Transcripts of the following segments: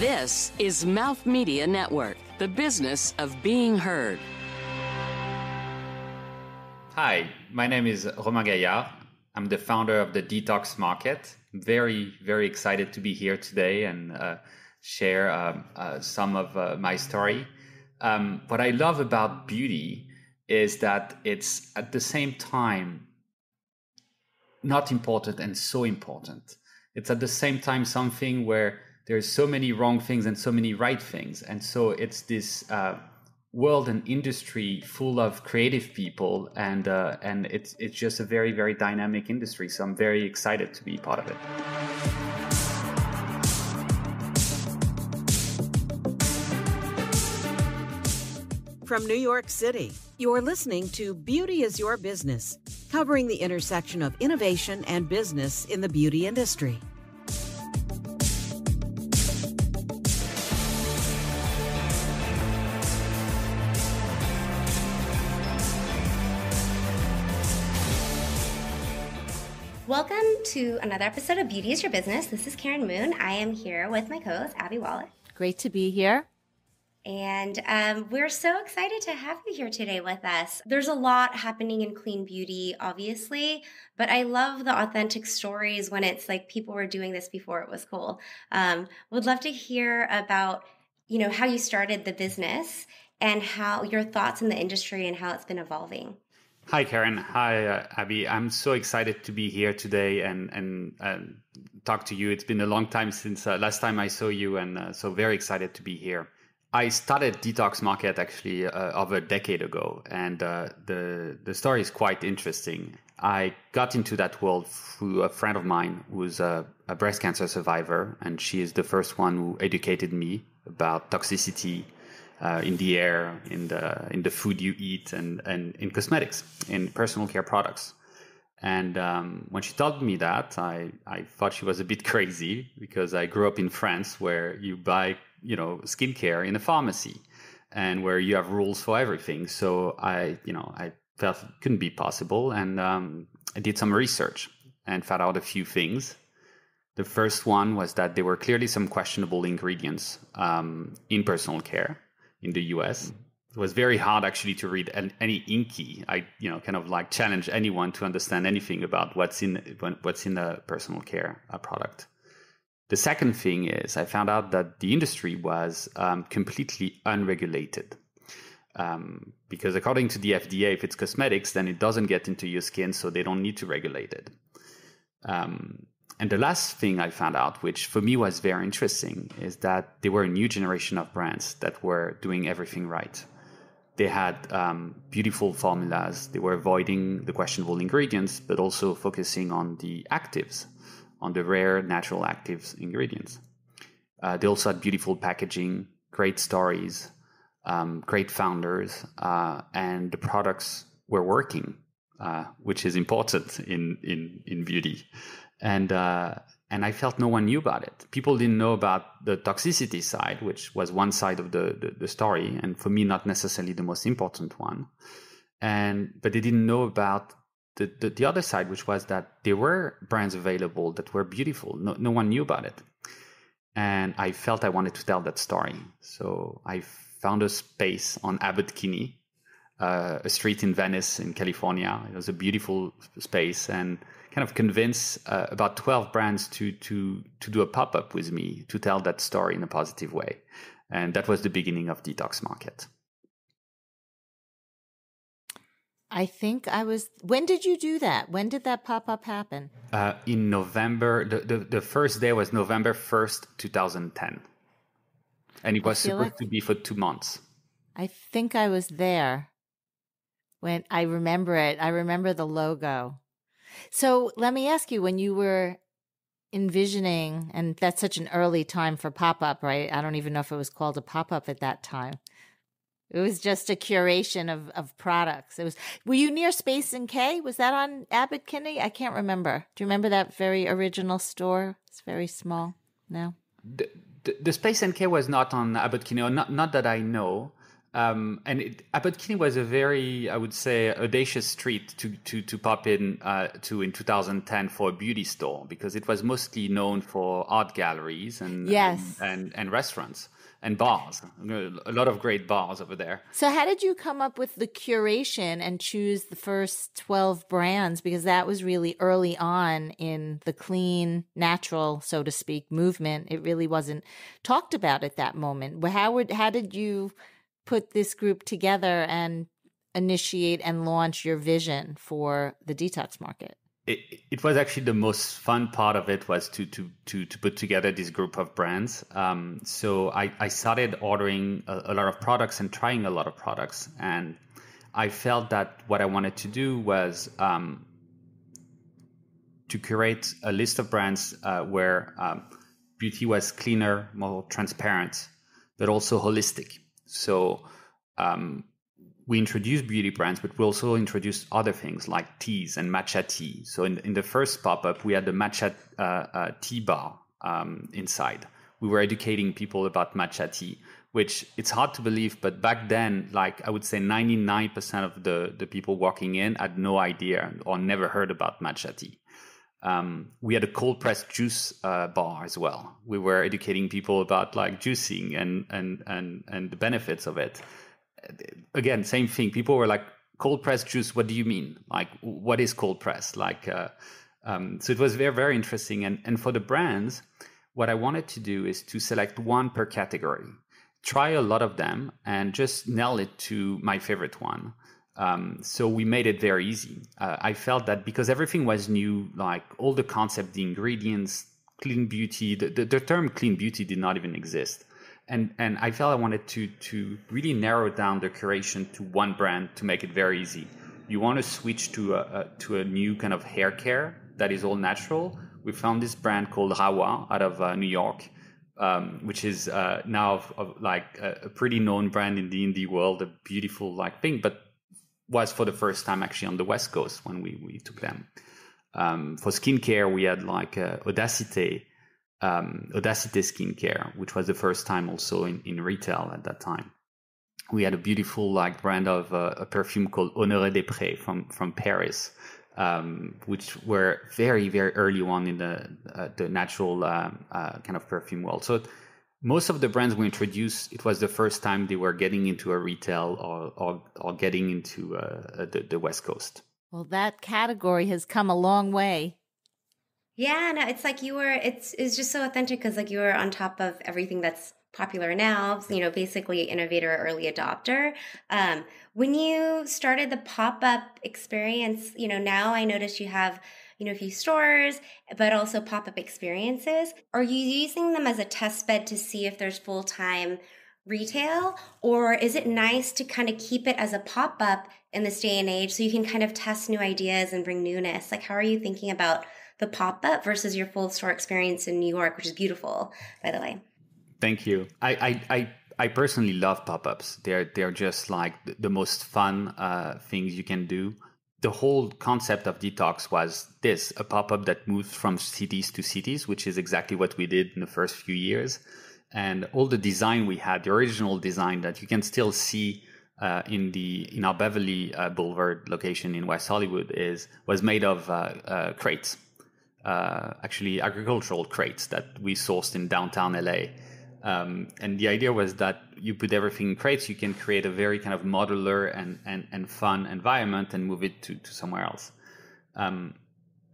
This is Mouth Media Network, the business of being heard. Hi, my name is Romain Gaillard. I'm the founder of the Detox Market. Very, very excited to be here today and uh, share uh, uh, some of uh, my story. Um, what I love about beauty is that it's at the same time not important and so important. It's at the same time something where there's so many wrong things and so many right things. And so it's this uh, world and industry full of creative people and uh, and it's it's just a very very dynamic industry. So i'm very excited to be part of it. From new york city you're listening to beauty is your business covering the intersection of innovation and business in the beauty industry to another episode of Beauty is Your Business. This is Karen Moon. I am here with my co host, Abby Wallace. Great to be here. And um, we're so excited to have you here today with us. There's a lot happening in clean beauty, obviously, but I love the authentic stories when it's like people were doing this before it was cool. Um, would love to hear about, you know, how you started the business and how your thoughts in the industry and how it's been evolving. Hi, Karen. Hi, uh, Abby. I'm so excited to be here today and and uh, talk to you. It's been a long time since uh, last time I saw you, and uh, so very excited to be here. I started Detox Market actually uh, over a decade ago, and uh, the the story is quite interesting. I got into that world through a friend of mine who's a, a breast cancer survivor, and she is the first one who educated me about toxicity uh, in the air, in the in the food you eat, and and in cosmetics, in personal care products. And um, when she told me that, I I thought she was a bit crazy because I grew up in France where you buy you know skincare in a pharmacy, and where you have rules for everything. So I you know I felt it couldn't be possible, and um, I did some research and found out a few things. The first one was that there were clearly some questionable ingredients um, in personal care in the US. It was very hard actually to read any INCI. I, you know, kind of like challenge anyone to understand anything about what's in what's in a personal care product. The second thing is I found out that the industry was um, completely unregulated. Um, because according to the FDA, if it's cosmetics, then it doesn't get into your skin, so they don't need to regulate it. Um, and the last thing I found out, which for me was very interesting, is that there were a new generation of brands that were doing everything right. They had um, beautiful formulas, they were avoiding the questionable ingredients, but also focusing on the actives, on the rare natural actives ingredients. Uh, they also had beautiful packaging, great stories, um, great founders, uh, and the products were working, uh, which is important in, in, in beauty and uh, and I felt no one knew about it. People didn't know about the toxicity side, which was one side of the, the, the story, and for me, not necessarily the most important one. And but they didn't know about the, the, the other side, which was that there were brands available that were beautiful. No, no one knew about it, and I felt I wanted to tell that story. So I found a space on Abbot Kinney, uh, a street in Venice, in California. It was a beautiful space, and kind of convince uh, about 12 brands to to to do a pop-up with me to tell that story in a positive way. And that was the beginning of detox market. I think i was when did you do that? When did that pop-up happen? Uh, in november the, the, the first day was november 1st 2010 and it was supposed like... to be for two months. I think i was there when i remember it. I remember the logo so let me ask you when you were envisioning, and that's such an early time for pop up, right? I don't even know if it was called a pop up at that time. It was just a curation of, of products. It was. Were you near Space NK? Was that on Abbot Kinney? I can't remember. Do you remember that very original store? It's very small now. The, the, the Space NK was not on Abbot Kinney, not not that I know. Um, and it, Abbot Kinney was a very, I would say, audacious street to to to pop in uh, to in 2010 for a beauty store because it was mostly known for art galleries and yes. and, and, and restaurants and bars. A lot of great bars over there. So, how did you come up with the curation and choose the first 12 brands? Because that was really early on in the clean, natural, so to speak, movement. It really wasn't talked about at that moment. How, would, how did you put this group together and initiate and launch your vision for the detox market? it, it was actually the most fun part of it was to to to to put together this group of brands. Um, so I, I started ordering a, a, lot of products and trying a lot of products, and I felt that what I wanted to do was um, to curate a list of brands uh, where um, beauty was cleaner, more transparent, but also holistic. So um, we introduced beauty brands, but we also introduced other things like teas and matcha tea. So in, in the first pop up, we had the matcha uh, uh, tea bar um, inside. We were educating people about matcha tea, which it's hard to believe, but back then, like I would say 99% of the, the people walking in had no idea or never heard about matcha tea. Um, we had a cold pressed juice uh, bar as well. We were educating people about like juicing and and and and the benefits of it again, same thing. People were like, cold press juice. What do you mean? Like, what is cold press? Like, uh, um, so it was very, very interesting. And, and for the brands, what I wanted to do is to select one per category, try a lot of them, and just nail it to my favorite one. Um, so we made it very easy. Uh, I felt that because everything was new, like all the concept, the ingredients, clean beauty, the, the, the term clean beauty did not even exist and and I felt I wanted to to really narrow down the curation to one brand to make it very easy. You want to switch to a, a to a new kind of hair care that is all natural. We found this brand called Rahua out of uh, New York, um, which is uh, now of, of like a, a, pretty known brand in the indie world, a beautiful like thing, but was for the first time actually on the West Coast when we we took them. Um, for skincare, we had like uh, Audacity, um, Audacité Skincare, which was the first time also in, in retail at that time. We had a beautiful like brand of uh, a perfume called Honoré des Prés from from Paris, um, which were very very early on in the uh, the natural um, uh, kind of perfume world. So most of the brands we introduced, it was the first time they were getting into a retail or or, or getting into uh, the, the West Coast. Well, that category has come a long way yeah, no, it's like you were. It's it's just so authentic because like you were on top of everything that's popular now. You know, basically innovator, early adopter. Um, when you started the pop up experience, you know, now I notice you have you know a few stores, but also pop up experiences. Are you using them as a test bed to see if there's full time? retail or is it nice to kind of keep it as a pop-up in this day and age so you can kind of test new ideas and bring newness like how are you thinking about the pop up versus your full store experience in New York, which is beautiful, by the way. Thank you. I, I, I, I personally love pop ups. They're, they're just like the most fun uh, things you can do. The whole concept of detox was this a pop up that moves from cities to cities, which is exactly what we did in the first few years. And all the design we had, the original design that you can still see uh, in the in our Beverly uh, Boulevard location in West Hollywood is was made of uh, uh crates uh, actually agricultural crates that we sourced in downtown LA. Um, and the idea was that you put everything in crates, you can create a very kind of modular and, and, and fun environment and move it to, to somewhere else. Um,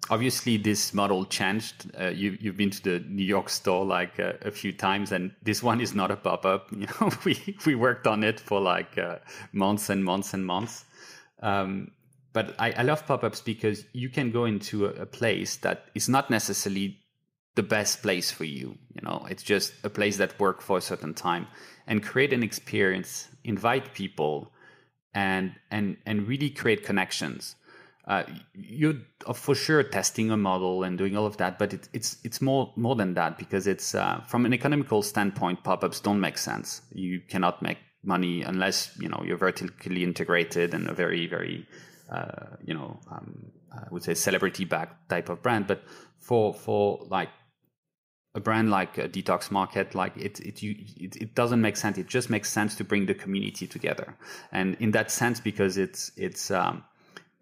obviously, this model changed. Uh, you, you've been to the New York store like uh, a few times, and this one is not a pop up. You know, we we worked on it for like uh, months and months and months. Um, but I, I love pop-ups because you can go into a, a place that is not necessarily the best place for you. You know, it's just a place that worked for a certain time and create an experience, invite people and and and really create connections. Uh, you're for sure testing a model and doing all of that, but it, it's it's more more than that because it's uh, from an economical standpoint, pop-ups don't make sense. You cannot make money unless you know you're vertically integrated and a very very uh, you know, um, I would say celebrity back type of brand. But for for like a brand like a Detox Market, like it, it, you, it, it, doesn't make sense. It just makes sense to bring the community together. And in that sense, because it's, it's, um,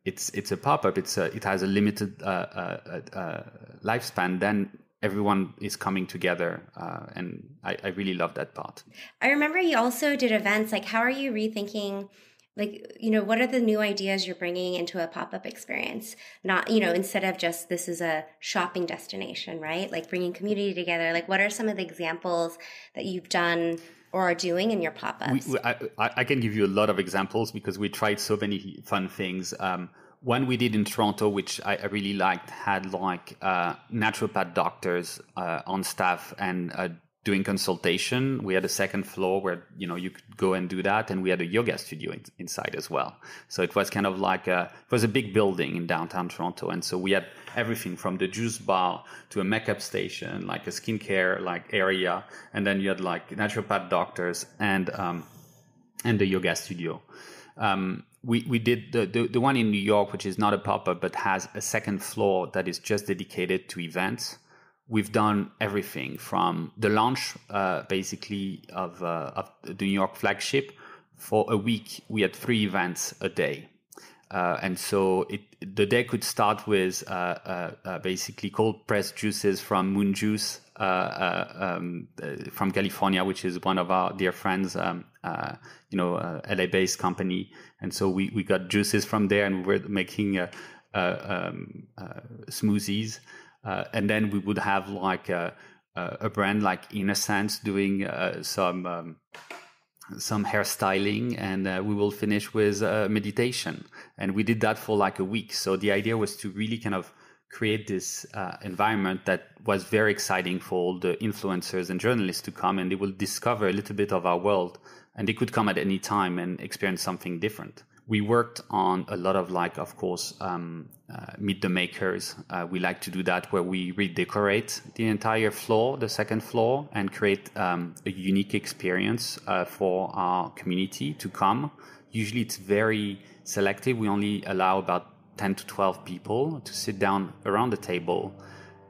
it's, it's a pop-up, it's a, it has a limited, uh, uh, uh, lifespan, then everyone is coming together. Uh, and I, I really love that part. I remember you also did events. Like, how are you rethinking like you know what are the new ideas you're bringing into a pop-up experience? Not you know instead of just this is a shopping destination right? Like bringing community together. Like what are some of the examples that you've done or are doing in your pop-ups? We, I, I, can give you a lot of examples because we tried so many fun things. Um, one we did in Toronto, which I, I really liked, had like uh, naturopath doctors uh, on staff and uh, doing consultation. We had a second floor where you know you could go and do that, and we had a yoga studio in, inside as well. So it was kind of like a it was a big building in downtown Toronto, and so we had everything from the juice bar to a makeup station, like a skincare like area, and then you had like naturopath doctors and um, and the yoga studio. Um, we, we did the, the, the one in New York, which is not a pop up, but has a second floor that is just dedicated to events we've done everything from the launch, uh, basically, of, uh, of the New York flagship. For a week, we had three events a day. Uh, and so it, the day could start with uh, uh, uh, basically cold pressed juices from Moon Juice um, from California, which is one of our dear friends, um, you know, LA based company. And so we, we got juices from there and we were making um, smoothies. Uh, and then we would have like a, a brand like Innersense doing uh, some um, some hairstyling, and uh, we will finish with uh, meditation. And we did that for like a week. So the idea was to really kind of create this uh, environment that was very exciting for all the influencers and journalists to come, and they will discover a little bit of our world, and they could come at any time and experience something different we worked on a lot of like, of course, um, uh, meet the makers. Uh, we like to do that where we redecorate the entire floor, the second floor, and create um, a unique experience uh, for our community to come. Usually, it's very selective. We only allow about 10 to 12 people to sit down around the table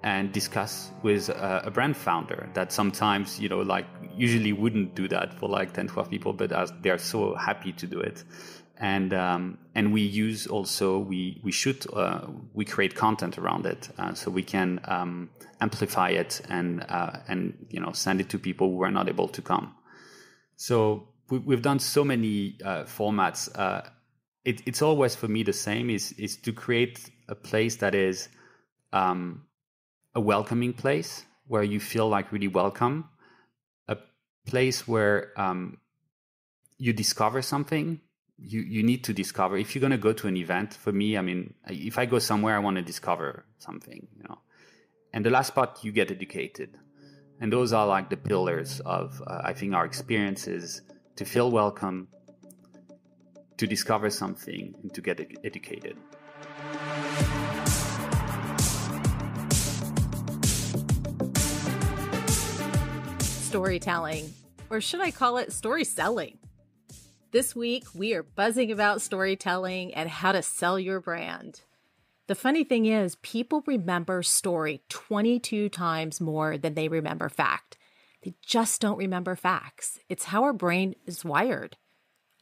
and discuss with uh, a brand founder that sometimes you know like usually wouldn't do that for like 10 12 people but as they're so happy to do it and um, and we use also we we shoot uh, we create content around it uh, so we can um, amplify it and uh, and you know send it to people who are not able to come. So we, have done so many uh, formats. Uh, it, it's always for me the same is is to create a place that is um, a welcoming place where you feel like really welcome, a place where um, you discover something you you need to discover if you're going to go to an event for me i mean if i go somewhere i want to discover something you know. And the last part you get educated. And those are like the pillars of uh, i think our experiences to feel welcome to discover something and to get ed- educated. Storytelling or should i call it story selling this week, we are buzzing about storytelling and how to sell your brand. The funny thing is, people remember story 22 times more than they remember fact. They just don't remember facts. It's how our brain is wired.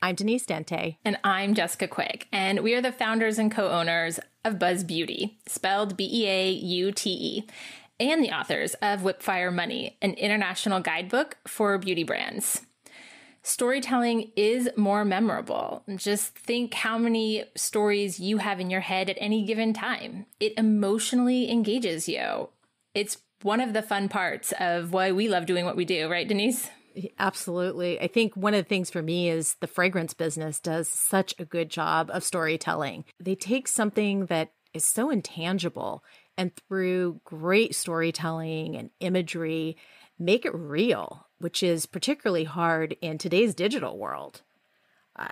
I'm Denise Dente. And I'm Jessica Quigg. And we are the founders and co owners of Buzz Beauty, spelled B E A U T E, and the authors of Whipfire Money, an international guidebook for beauty brands storytelling is more memorable. Just think how many stories you have in your head at any given time. It emotionally engages you. It's one of the fun parts of why we love doing what we do, right, Denise? Absolutely. I think one of the things for me is the fragrance business does such a good job of storytelling. They take something that is so intangible and through great storytelling and imagery, make it real which is particularly hard in today's digital world.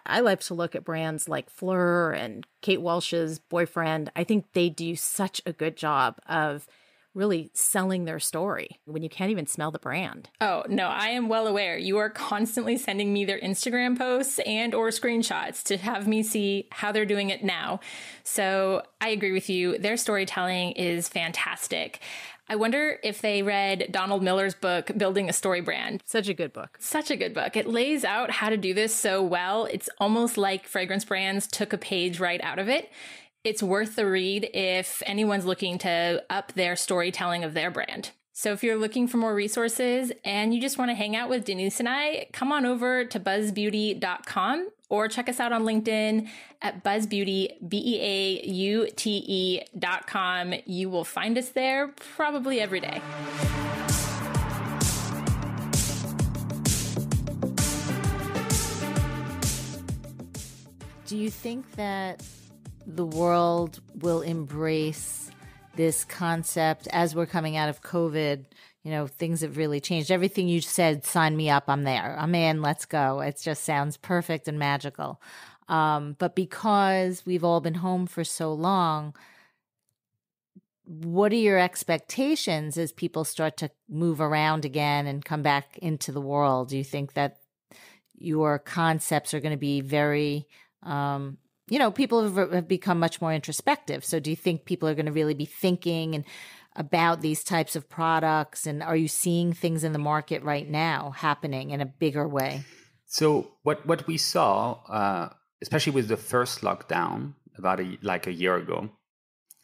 I like to look at brands like Phlur and Kate Walsh's boyfriend. I think they do such a good job of really selling their story when you can't even smell the brand. Oh, no, I am well aware. You are constantly sending me their Instagram posts and or screenshots to have me see how they're doing it now. So, I agree with you. Their storytelling is fantastic. I wonder if they read Donald Miller's book, Building a Story Brand. Such a good book. Such a good book. It lays out how to do this so well. It's almost like fragrance brands took a page right out of it. It's worth the read if anyone's looking to up their storytelling of their brand. So if you're looking for more resources and you just want to hang out with Denise and I, come on over to buzzbeauty.com or check us out on LinkedIn at buzzbeaute, B-E-A-U-T-E dot com. You will find us there probably every day. Do you think that the world will embrace this concept as we're coming out of COVID. You know, things have really changed. Everything you said, sign me up, I'm there. I'm in, let's go. It just sounds perfect and magical. Um, but because we've all been home for so long, what are your expectations as people start to move around again and come back into the world? Do you think that your concepts are going to be very um, you know, people have, become much more introspective. So do you think people are going to really be thinking and about these types of products? And are you seeing things in the market right now happening in a bigger way? So what what we saw, uh, especially with the first lockdown about a, like a year ago,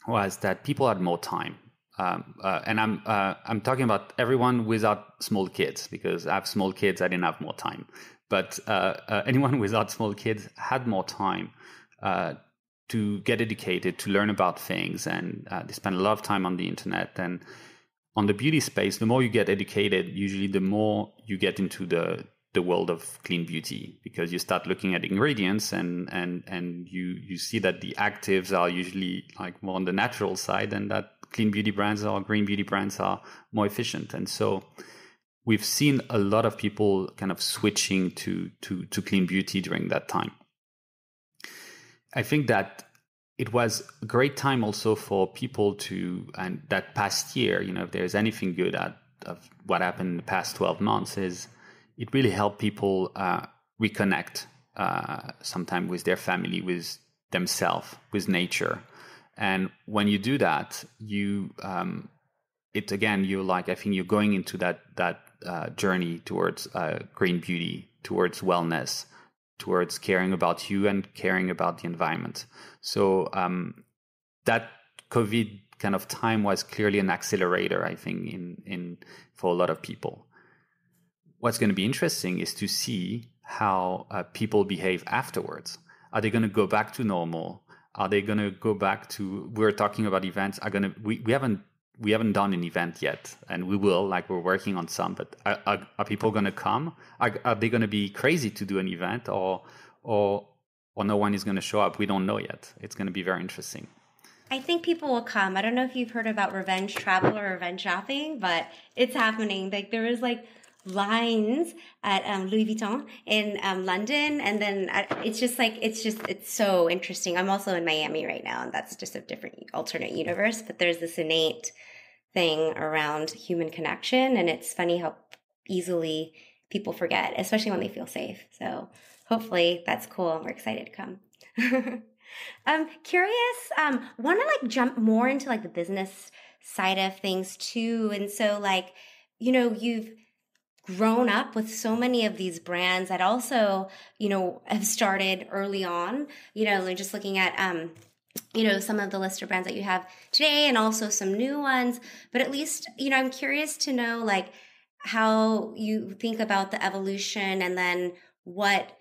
was that people had more time. Um, uh, and I'm uh, I'm talking about everyone without small kids because I have small kids. I didn't have more time, but uh, uh, anyone without small kids had more time uh, to get educated, to learn about things, and uh, they spend a lot of time on the internet. And on the beauty space, the more you get educated, usually the more you get into the the world of clean beauty because you start looking at ingredients and and and you you see that the actives are usually like more on the natural side and that clean beauty brands or green beauty brands are more efficient and so we've seen a lot of people kind of switching to to to clean beauty during that time I think that it was a great time also for people to, and that past year, you know, if there's anything good of what happened in the past 12 months is it really helped people uh, reconnect uh, sometime with their family, with themselves, with nature. And when you do that, you, um, it again, you're like, I think you're going into that, that uh, journey towards uh, green beauty, towards wellness towards caring about you and caring about the environment. So um, that COVID kind of time was clearly an accelerator, I think, in in for a lot of people. What's going to be interesting is to see how uh, people behave afterwards. Are they going to go back to normal? Are they going to go back to? We're talking about events. Are going to? We, we haven't we haven't done an event yet, and we will. Like we're working on some, but are, are, are people going to come? Are, are they going to be crazy to do an event, or or or no one is going to show up? We don't know yet. It's going to be very interesting. I think people will come. I don't know if you've heard about revenge travel or revenge shopping, but it's happening. Like there is like lines at um, Louis Vuitton in um, London, and then I, it's just like it's just it's so interesting. I'm also in Miami right now, and that's just a different alternate universe. But there's this innate thing around human connection, and it's funny how easily people forget, especially when they feel safe. So hopefully that's cool, we're excited to come. I'm curious. Um, want to like jump more into like the business side of things too, and so like you know you've grown up with so many of these brands that also, you know, have started early on, you know, just looking at, um, you know, some of the list of brands that you have today and also some new ones. But at least, you know, I'm curious to know like how you think about the evolution and then what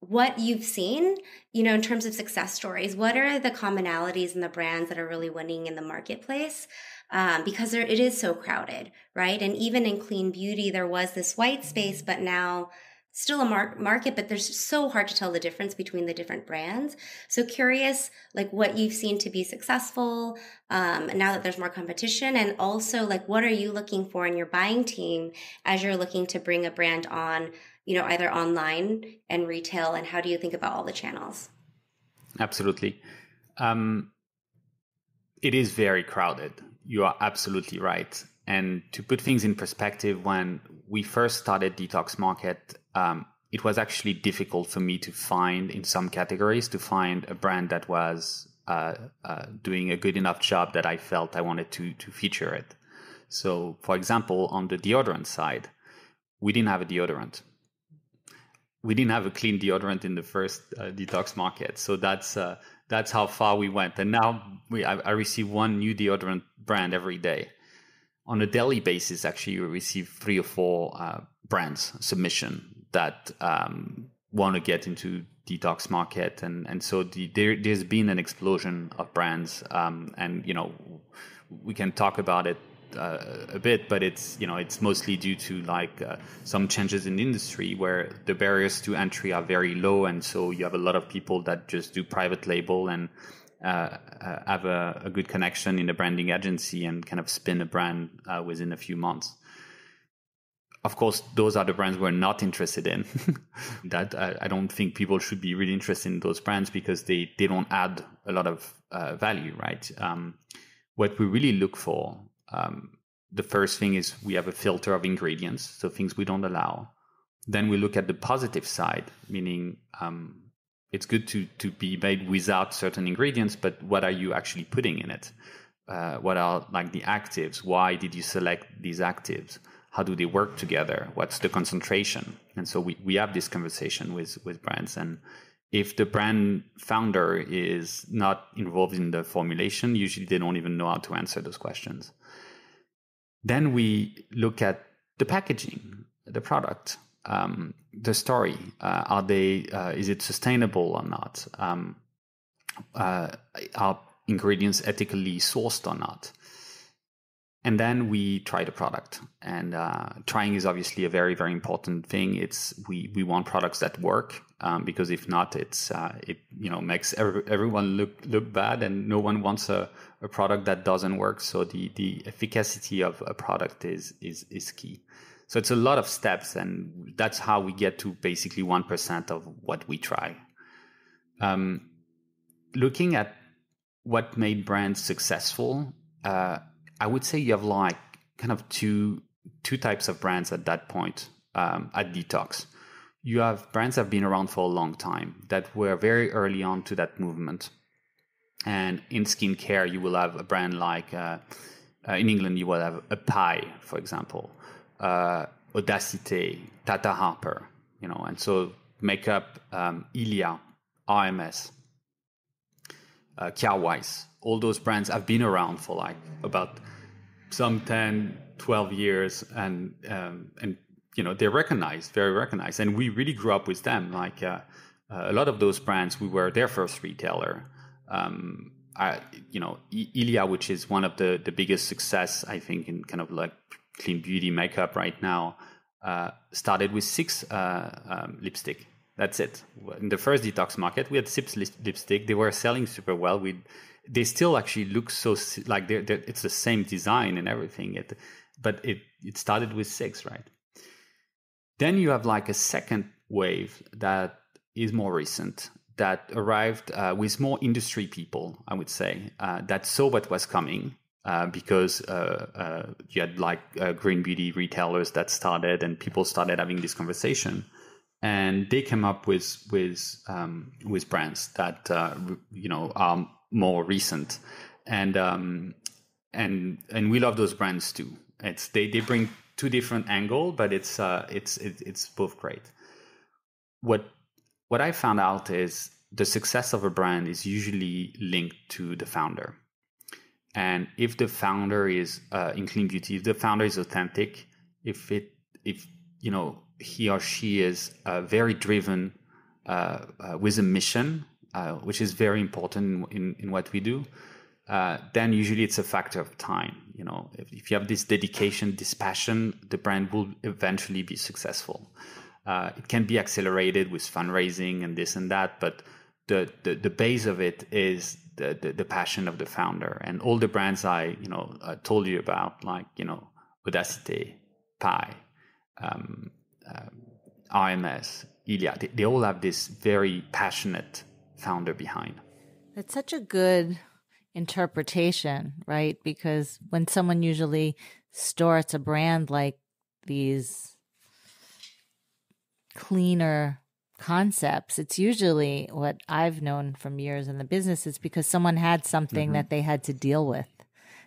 what you've seen, you know, in terms of success stories. What are the commonalities in the brands that are really winning in the marketplace? Um, because there, it is so crowded, right? And even in clean beauty, there was this white space, but now still a mar- market, but there's so hard to tell the difference between the different brands. So curious, like what you've seen to be successful um, now that there's more competition, and also like what are you looking for in your buying team as you're looking to bring a brand on, you know, either online and retail, and how do you think about all the channels? Absolutely. Um, it is very crowded you are absolutely right. And to put things in perspective, when we first started Detox Market, um, it was actually difficult for me to find in some categories to find a brand that was uh, uh, doing a good enough job that I felt I wanted to to feature it. So, for example, on the deodorant side, we didn't have a deodorant. We didn't have a clean deodorant in the first uh, detox market. So that's uh, that's how far we went. And now we I, I receive one new deodorant brand every day. On a daily basis, actually, we receive three or four uh, brands submission that um, want to get into detox market and and so the, there there's been an explosion of brands um, and you know we can talk about it uh, a bit but it's you know it's mostly due to like uh, some changes in industry where the barriers to entry are very low and so you have a lot of people that just do private label and uh, uh have a, a, good connection in a branding agency and kind of spin a brand uh, within a few months of course, those are the brands we're not interested in. that I, I, don't think people should be really interested in those brands because they, they don't add a lot of uh, value, right? Um, what we really look for, um, the first thing is we have a filter of ingredients, so things we don't allow. Then we look at the positive side, meaning um, it's good to to be made without certain ingredients, but what are you actually putting in it? Uh, what are like the actives? Why did you select these actives? how do they work together what's the concentration and so we, we have this conversation with with brands and if the brand founder is not involved in the formulation usually they don't even know how to answer those questions then we look at the packaging the product um, the story. Uh, are they uh, is it sustainable or not? Um, uh, are ingredients ethically sourced or not? And then we try the product. And uh, trying is obviously a very very important thing. It's we we want products that work um, because if not it's uh, it you know makes every, everyone look look bad and no one wants a, a product that doesn't work so the the efficacy of a product is is is key so it's a lot of steps and that's how we get to basically 1% of what we try um, looking at what made brands successful uh, I would say you have like kind of two two types of brands at that point um, at Detox. You have brands that have been around for a long time that were very early on to that movement. And in skincare, you will have a brand like uh, uh, in England, you will have a Pai, for example, uh, Tata Harper, you know, and so makeup, um, Ilia, RMS, uh, Kjaer all those brands have been around for like about some 10 12 years and um, and you know they're recognized very recognized. And we really grew up with them. Like uh, uh, a lot of those brands we were their first retailer um, I, you know Ilia which is one of the the biggest success I think in kind of like clean beauty makeup right now uh, started with six uh, um, lipstick. That's it. In the first detox market we had six lipstick. They were selling super well. We they still actually look so like they're, they're, it's the same design and everything. It, but it it started with six, right? Then you have like a second wave that is more recent that arrived uh, with more industry people, I would say, uh, that saw what was coming. Uh, because uh, uh, you had like uh, green beauty retailers that started, and people started having this conversation, and they came up with with um, with brands that you know are more recent, and um, and and we love those brands too. It's they they bring two different angle, but it's it's it, it's both great. What what I found out is the success of a brand is usually linked to the founder. And if the founder is uh, in clean beauty, if the founder is authentic, if it if you know he or she is uh, very driven uh, uh with a mission uh, which is very important in, in what we do, uh, then usually it's a factor of time. You know, if, if, you have this dedication, this passion, the brand will eventually be successful. Uh, it can be accelerated with fundraising and this and that, but the, the, the base of it is the, the, the, passion of the founder. And all the brands I, you know, I told you about, like, you know, Audacité, Pai, um, um, RMS, Ilia, they, they all have this very passionate founder behind. That's such a good interpretation, right? Because when someone usually starts a brand like these cleaner concepts, it's usually what I've known from years in the business is because someone had something mm-hmm. that they had to deal with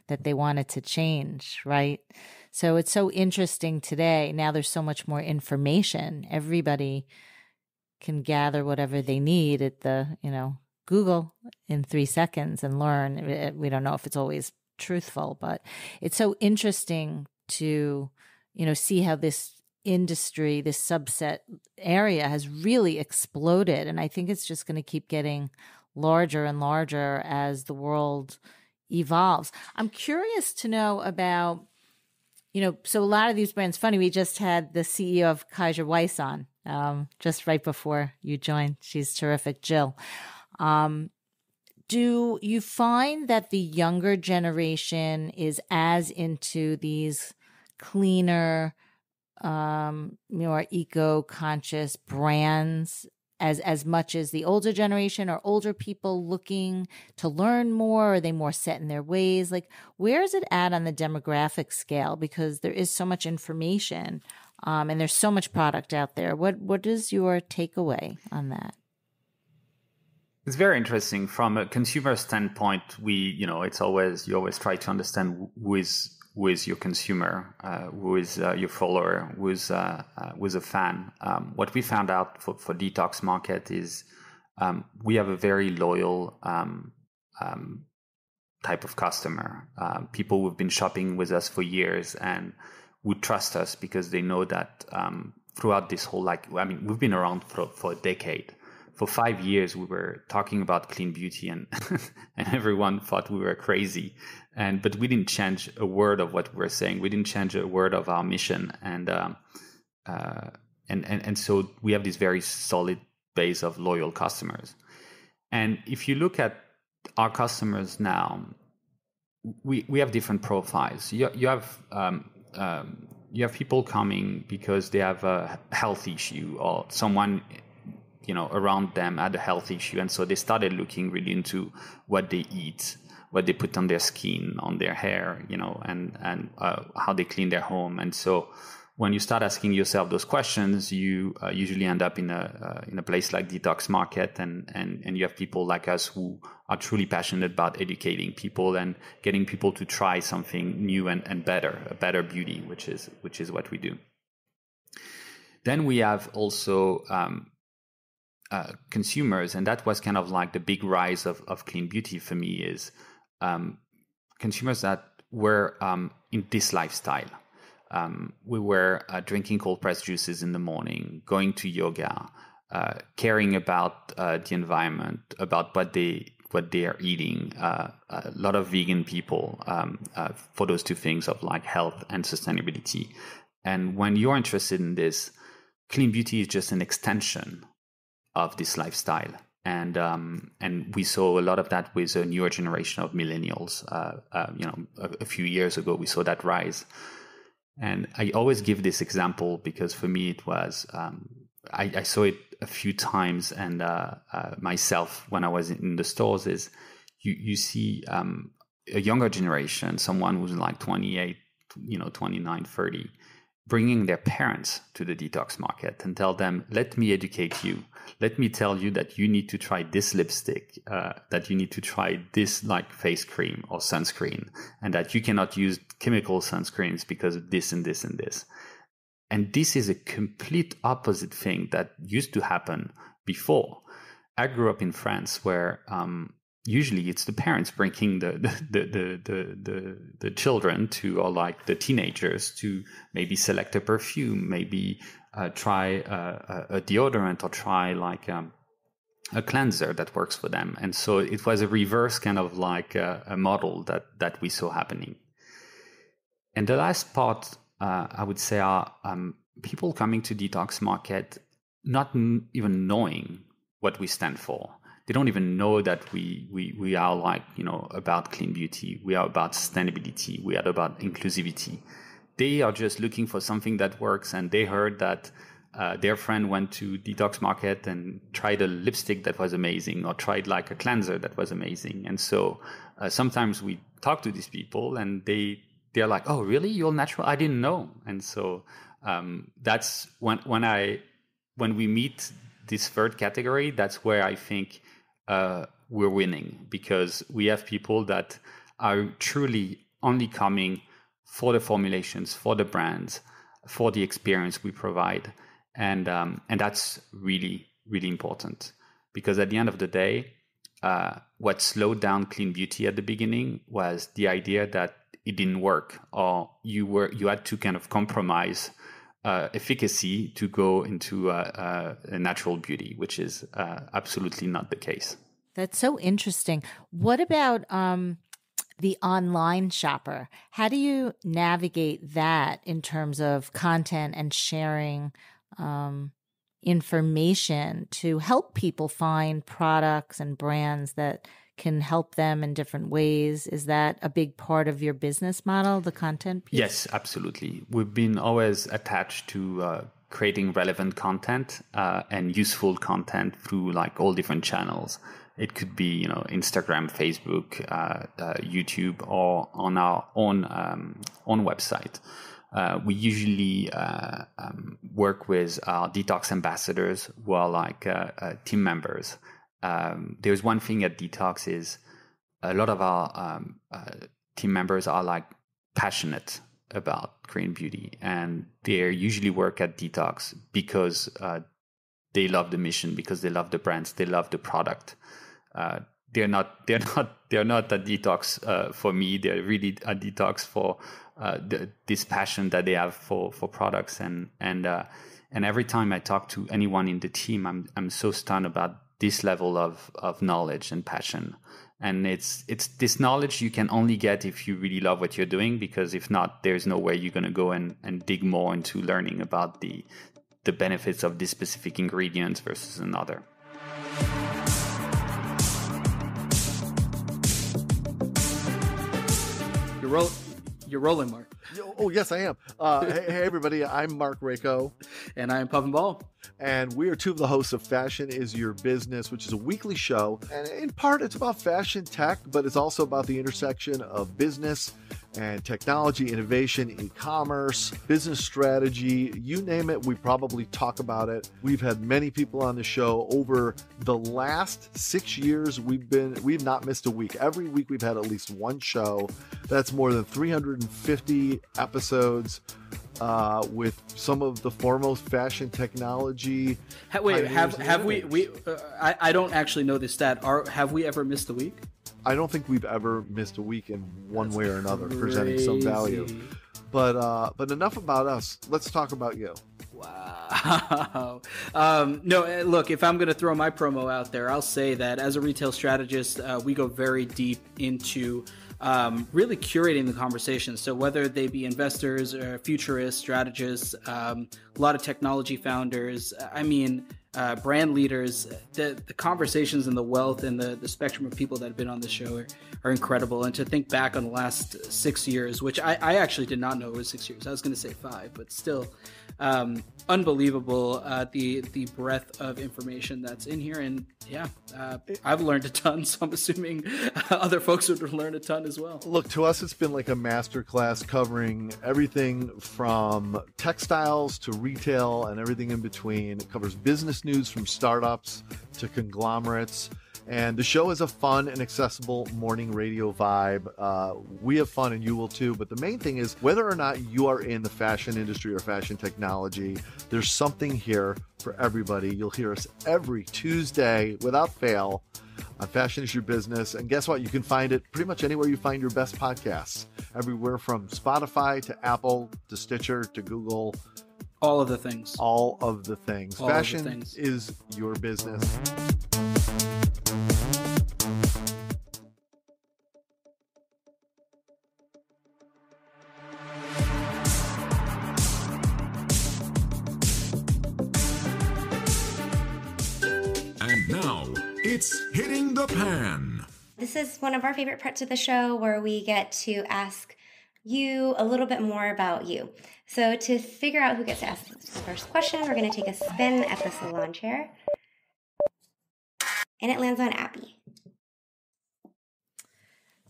that they wanted to change, right? So it's so interesting today. Now there's so much more information. Everybody can gather whatever they need at the, you know, Google in three seconds and learn. We don't know if it's always truthful, but it's so interesting to, you know, see how this industry, this subset area has really exploded. And I think it's just going to keep getting larger and larger as the world evolves. I'm curious to know about, you know, so a lot of these brands, funny, we just had the CEO of Kjaer Weis on um, just right before you joined. She's terrific, Jill. Um, do you find that the younger generation is as into these cleaner, um, more eco-conscious brands as as much as the older generation or older people looking to learn more? Are they more set in their ways? Like, where is it at on the demographic scale? Because there is so much information, um, and there's so much product out there. What what is your takeaway on that? It's very interesting from a consumer standpoint. We, you know, it's always you always try to understand who is is your consumer, uh, is uh, your follower, with uh, uh is a fan. Um, what we found out for for detox market is um, we have a very loyal um, um type of customer. Um, people who've been shopping with us for years and would trust us because they know that um, throughout this whole like I mean we've been around for for a decade for five years we were talking about clean beauty and and everyone thought we were crazy and but we didn't change a word of what we were saying. We didn't change a word of our mission. And um, uh, and, and and so we have this very solid base of loyal customers. And if you look at our customers now we we have different profiles. You, you have um, um, you have people coming because they have a health issue or someone you know around them had a health issue. And so they started looking really into what they eat what they put on their skin on their hair you know and and uh, how they clean their home. And so when you start asking yourself those questions you uh, usually end up in a uh, in a place like detox market and and and you have people like us who are truly passionate about educating people and getting people to try something new and, and better a better beauty which is which is what we do. Then we have also um, uh, consumers, and that was kind of like the big rise of, of clean beauty for me is um, consumers that were um, in this lifestyle. Um, we were uh, drinking cold pressed juices in the morning, going to yoga, uh, caring about uh, the environment, about what they what they are eating. Uh, a lot of vegan people um, for those two things of like health and sustainability. And when you're interested in this, clean beauty is just an extension of this lifestyle. And um, and we saw a lot of that with a newer generation of millennials. Uh, uh, you know, a, a, few years ago, we saw that rise. And I always give this example because for me it was um, I, I, saw it a few times, and uh, uh myself when I was in the stores is you you see um, a younger generation, someone who's like 28, you know, 29, 30, bringing their parents to the detox market and tell them, let me educate you let me tell you that you need to try this lipstick, uh, that you need to try this like face cream or sunscreen, and that you cannot use chemical sunscreens because of this and this and this. And this is a complete opposite thing that used to happen before. I grew up in France where um, usually it's the parents bringing the the, the the the the children to or like the teenagers to maybe select a perfume maybe uh, try a, deodorant or try like um, a cleanser that works for them. And so it was a reverse kind of like a, a model that, that we saw happening. And the last part, uh, I would say, are um, people coming to detox market not even knowing what we stand for. They don't even know that we, we, we are like, you know, about clean beauty. We are about sustainability. We are about inclusivity. They are just looking for something that works and they heard that uh, their friend went to detox market and tried a lipstick that was amazing or tried like a cleanser that was amazing. And so uh, sometimes we talk to these people and they they're like oh really? You're natural? I didn't know. And so um, that's when when i when we meet this third category that's where i think uh, we're winning because we have people that are truly only coming for the formulations, for the brands, for the experience we provide, and um, and that's really really important because at the end of the day, uh, what slowed down clean beauty at the beginning was the idea that it didn't work or you were you had to kind of compromise uh, efficacy to go into uh, a natural beauty, which is uh, absolutely not the case. That's so interesting. What about um, the online shopper? How do you navigate that in terms of content and sharing um, information to help people find products and brands that can help them in different ways. Is that a big part of your business model, the content piece? Yes, absolutely. We've been always attached to uh, creating relevant content uh, and useful content through like all different channels. It could be, you know, Instagram, Facebook, uh, uh YouTube, or on our own um, own website. Uh, we usually uh, um, work with our detox ambassadors who are like team members um, there's one thing at Detox is a lot of our um, uh, team members are like passionate about Korean beauty, and they usually work at Detox because uh, they love the mission, because they love the brands, they love the product. Uh, they're not they're not they're not a detox uh, for me. They're really a detox for uh, the, this passion that they have for for products and and uh, and every time I talk to anyone in the team, I'm I'm so stunned about this level of of knowledge and passion and it's it's this knowledge you can only get if you really love what you're doing because if not there's no way you're going to go and, and dig more into learning about the the benefits of this specific ingredient versus another you're, ro- you're rolling mark Oh, yes, I am. Uh, hey, hey, everybody. I'm Mark Rako. And I'm Puffin Ball. And we are two of the hosts of Fashion is Your Business, which is a weekly show. And in part, it's about fashion tech, but it's also about the intersection of business and technology, innovation, e commerce, business strategy you name it, we probably talk about it. We've had many people on the show over the last six years. We've been, we've not missed a week. Every week we've had at least one show. That's more than 350 episodes. Uh, with some of the foremost fashion technology. Ha- wait, have have we? We uh, I, I don't actually know this stat. Are have we ever missed a week? I don't think we've ever missed a week in one That's way or another, crazy. presenting some value. But uh, but enough about us. Let's talk about you. Wow. Um, no, eh, look, if I'm going to throw my promo out there, I'll say that as a retail strategist, uh, we go very deep into um, really curating the conversation. So whether they be investors or futurists, strategists, um, a lot of technology founders, I mean, uh, brand leaders, the, the conversations and the wealth and the, the spectrum of people that have been on the show are, are incredible. And to think back on the last six years, which I, I actually did not know it was six years. I was going to say five, but still, um, unbelievable uh, the the breadth of information that's in here. And yeah, uh, I've learned a ton, so I'm assuming other folks would learn a ton as well. Look, to us, it's been like a master class covering everything from textiles to retail and everything in between. It covers business news from startups to conglomerates. And the show is a fun and accessible morning radio vibe. Uh, we have fun and you will too. But the main thing is whether or not you are in the fashion industry or fashion technology, there's something here for everybody. You'll hear us every Tuesday without fail on Fashion is Your Business. And guess what? You can find it pretty much anywhere you find your best podcasts, everywhere from Spotify to Apple to Stitcher to Google. All of the things. All of the things. All Fashion the things. is your business. And now it's hitting the pan. This is one of our favorite parts of the show where we get to ask you a little bit more about you. So, to figure out who gets to ask the first question, we're going to take a spin at the salon chair. And it lands on Abby.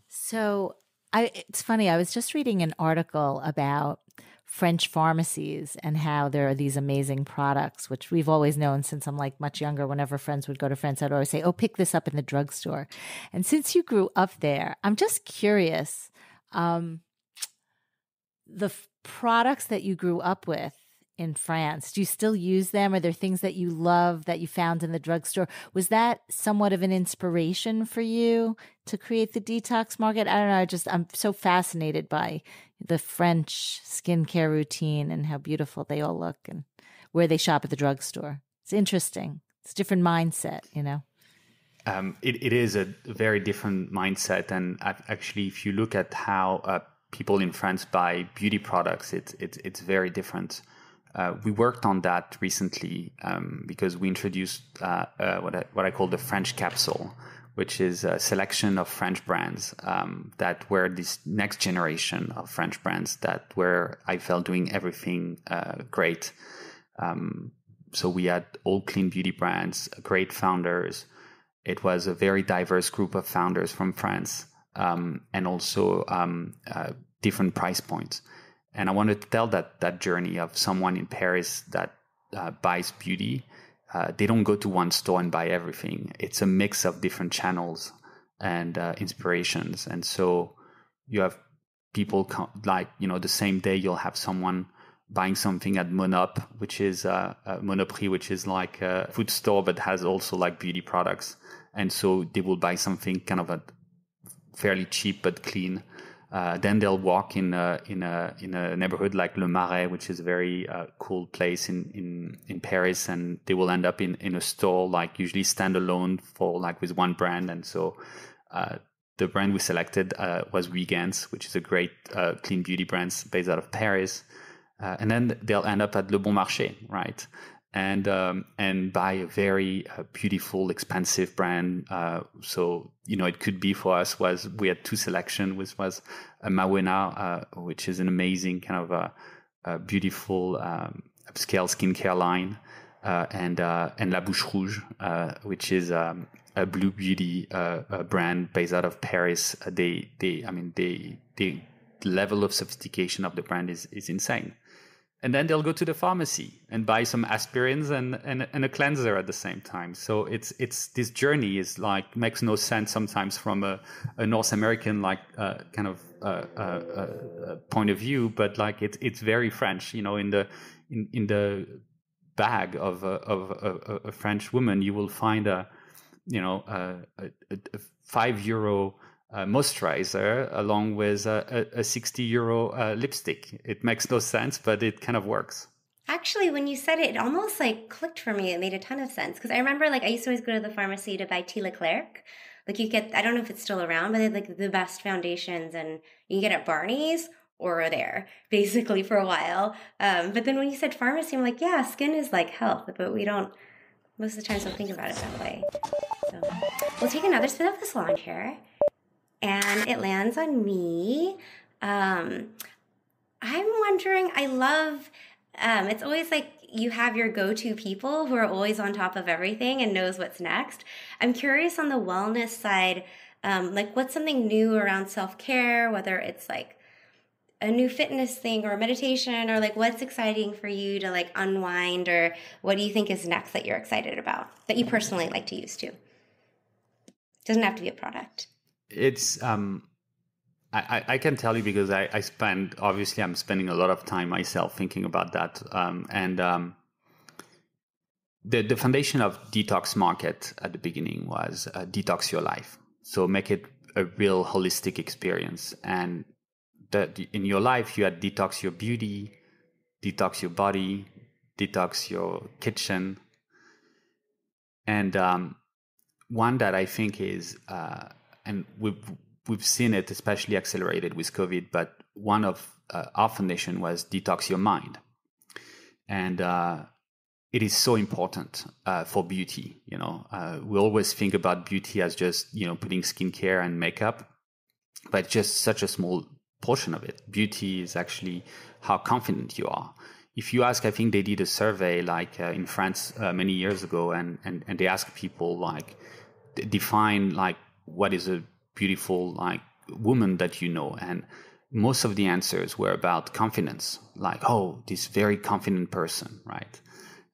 So, I, it's funny, I was just reading an article about French pharmacies and how there are these amazing products, which we've always known since I'm like much younger. Whenever friends would go to France, I'd always say, Oh, pick this up in the drugstore. And since you grew up there, I'm just curious. Um, the f- products that you grew up with in France, do you still use them? Are there things that you love that you found in the drugstore? Was that somewhat of an inspiration for you to create the detox market? I don't know. I just, I'm so fascinated by the French skincare routine and how beautiful they all look and where they shop at the drugstore. It's interesting. It's a different mindset, you know? Um, it, it is a very different mindset. And actually, if you look at how uh, people in France buy beauty products, it's, it's, it's very different. Uh, we worked on that recently um, because we introduced uh, uh, what, I, what I call the French capsule, which is a selection of French brands um, that were this next generation of French brands that were, I felt, doing everything uh, great. Um, so we had all clean beauty brands, great founders. It was a very diverse group of founders from France um, and also um, uh, different price points. And I wanted to tell that that journey of someone in Paris that uh, buys beauty. Uh, they don't go to one store and buy everything. It's a mix of different channels and uh, inspirations. And so you have people like you know the same day you'll have someone buying something at Monop, which is uh, uh, Monoprix, which is like a food store but has also like beauty products. And so they will buy something kind of a fairly cheap but clean uh, then they'll walk in a, in a in a neighborhood like Le Marais, which is a very uh, cool place in, in in Paris, and they will end up in in a store like usually standalone for like with one brand. And so uh, the brand we selected uh, was Vegans, which is a great uh, clean beauty brand based out of Paris. Uh, and then they'll end up at Le Bon Marché, right? And um, and buy a very uh, beautiful, expensive brand. Uh, so you know, it could be for us was we had two selection, which was a Mawena, uh, which is an amazing kind of a, a beautiful um, upscale skincare line, uh, and uh, and La Bouche Rouge, uh, which is um, a blue beauty brand based out of Paris. they they I mean they the level of sophistication of the brand is is insane and then they'll go to the pharmacy and buy some aspirins and, and, and, a cleanser at the same time. So it's it's this journey is like makes no sense sometimes from a, a North American like uh, kind of uh, uh, uh point of view, but like it's it's very French. You know, in the in, in the bag of a, of a, a French woman, you will find a you know a, a five euro uh, moisturizer along with a, a, 60 euro uh, lipstick. It makes no sense, but it kind of works. Actually, when you said it, it almost like clicked for me. It made a ton of sense because I remember like I used to always go to the pharmacy to buy T. Leclerc. Like you get, I don't know if it's still around, but they like the best foundations and you can get at Barney's or there basically for a while. Um, but then when you said pharmacy, I'm like, yeah, skin is like health, but we don't, most of the times don't think about it that way. So we'll take another sip of this lawn chair and it lands on me. Um, I'm wondering, I love, um, it's always like you have your go-to people who are always on top of everything and knows what's next. I'm curious on the wellness side, um, like what's something new around self-care, whether it's like a new fitness thing or meditation or like what's exciting for you to like unwind or what do you think is next that you're excited about that you personally like to use too? Doesn't have to be a product it's um I, I can tell you because I, I spend obviously I'm spending a lot of time myself thinking about that um, and um, the the foundation of detox market at the beginning was uh, detox your life. So make it a real holistic experience. And that in your life you had detox your beauty detox your body detox your kitchen. And um, one that I think is uh, and we've we've seen it especially accelerated with COVID. But one of uh, our foundation was detox your mind, and uh, it is so important uh, for beauty. You know, uh, we always think about beauty as just you know putting skincare and makeup, but just such a small portion of it. Beauty is actually how confident you are. If you ask, I think they did a survey like uh, in France uh, many years ago, and, and and they asked people like define like what is a beautiful like woman that you know and most of the answers were about confidence like oh this very confident person right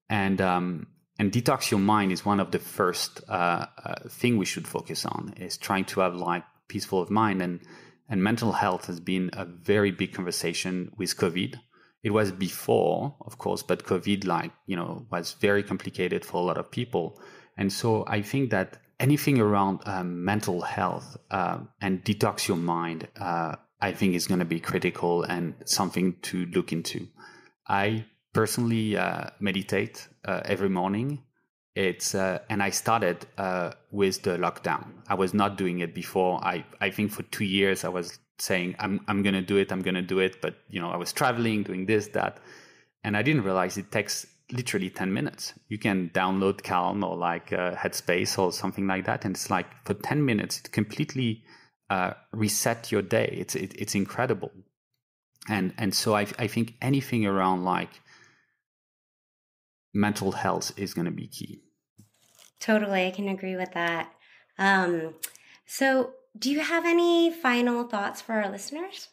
and um, and detox your mind is one of the first uh, uh, thing we should focus on is trying to have like peaceful of mind and And mental health has been a very big conversation with COVID. It was before, of course, but COVID, like, you know, was very complicated for a lot of people. And so I think that anything around um, mental health uh, and detox your mind, uh, I think is going to be critical and something to look into. I personally uh, meditate uh, every morning. It's uh, and I started uh, with the lockdown. I was not doing it before. I I think for two years I was saying I'm I'm gonna do it. I'm gonna do it. But you know I was traveling, doing this that, and I didn't realize it takes literally 10 minutes. You can download Calm or like uh, Headspace or something like that. And it's like for 10 minutes, it completely uh, reset your day. It's, it, it's incredible. And, and so I, I think anything around like mental health is going to be key. Totally. I can agree with that. Um, so do you have any final thoughts for our listeners?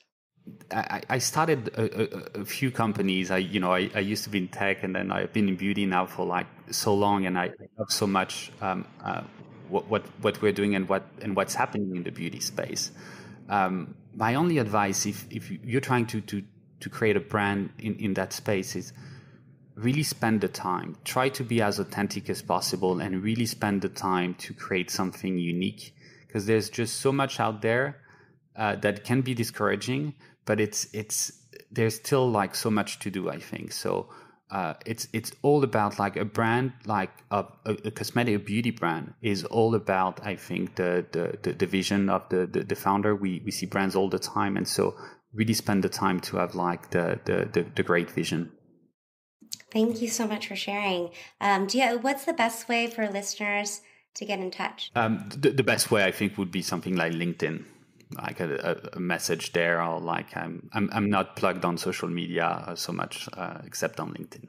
I, started a, a, a, few companies. I, you know, I, I, used to be in tech, and then I've been in beauty now for like so long, and I love so much um, uh, what, what what we're doing and what and what's happening in the beauty space. Um, my only advice, if if you're trying to to to create a brand in in that space, is really spend the time. Try to be as authentic as possible, and really spend the time to create something unique. Because there's just so much out there uh, that can be discouraging but it's it's there's still like so much to do i think so uh, it's it's all about like a brand like a, a, cosmetic a beauty brand is all about I think the the, the, the vision of the, the, the founder. We we see brands all the time, and so really spend the time to have like the the the, the great vision. Thank you so much for sharing. Um, do you, what's the best way for listeners to get in touch? Um, the, the best way I think would be something like LinkedIn like a, a, message there or like I'm, I'm i'm not plugged on social media so much uh, except on linkedin.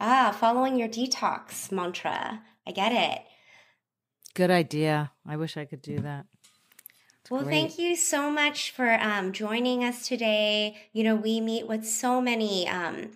Ah following your detox mantra. I get it. Good idea. I wish i could do that. It's well great. thank you so much for um, joining us today. You know we meet with so many um,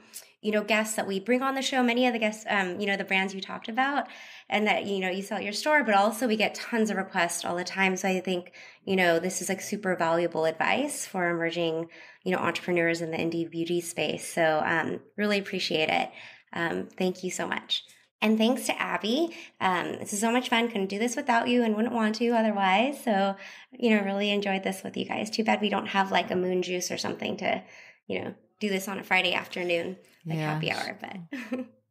you know guests that we bring on the show many of the guests um, you know the brands you talked about and that you know you sell at your store but also we get tons of requests all the time so i think you know this is like super valuable advice for emerging you know entrepreneurs in the indie beauty space so um, really appreciate it um, thank you so much and thanks to Abby. Um, this is so much fun. Couldn't do this without you and wouldn't want to otherwise. So, you know, really enjoyed this with you guys. Too bad we don't have like a moon juice or something to, you know, do this on a Friday afternoon, like yeah. happy hour. But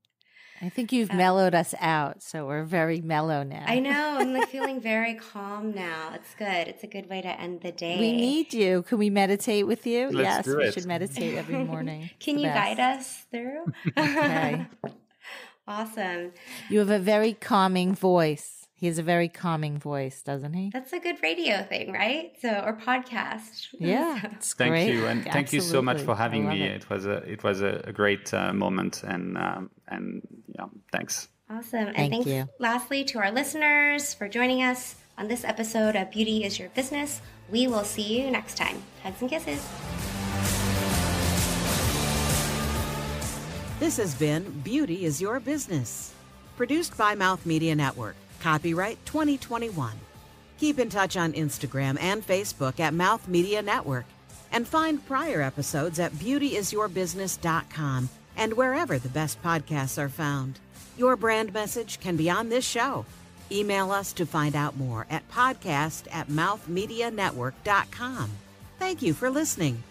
I think you've um, mellowed us out, so we're very mellow now. I know. I'm like feeling very calm now. It's good. It's a good way to end the day. We need you. Can we meditate with you? Let's yes, we should meditate every morning. Can you best. guide us through? okay. awesome. You have a very calming voice. He has a very calming voice, doesn't he? That's a good radio thing, right? So or podcast. Yeah, thank great. you, and thank Absolutely. you so much for having me. It. it. was a it was a, a great uh, moment, and um, and yeah, thanks. Awesome, and thank thanks you. lastly to our listeners for joining us on this episode of Beauty Is Your Business. We will see you next time. Hugs and kisses. This has been Beauty is Your Business, produced by Mouth Media Network. Copyright 2021. Keep in touch on Instagram and Facebook at Mouth Media Network and find prior episodes at beautyisyourbusiness.com and wherever the best podcasts are found. Your brand message can be on this show. Email us to find out more at podcast at mouthmedianetwork.com. Thank you for listening.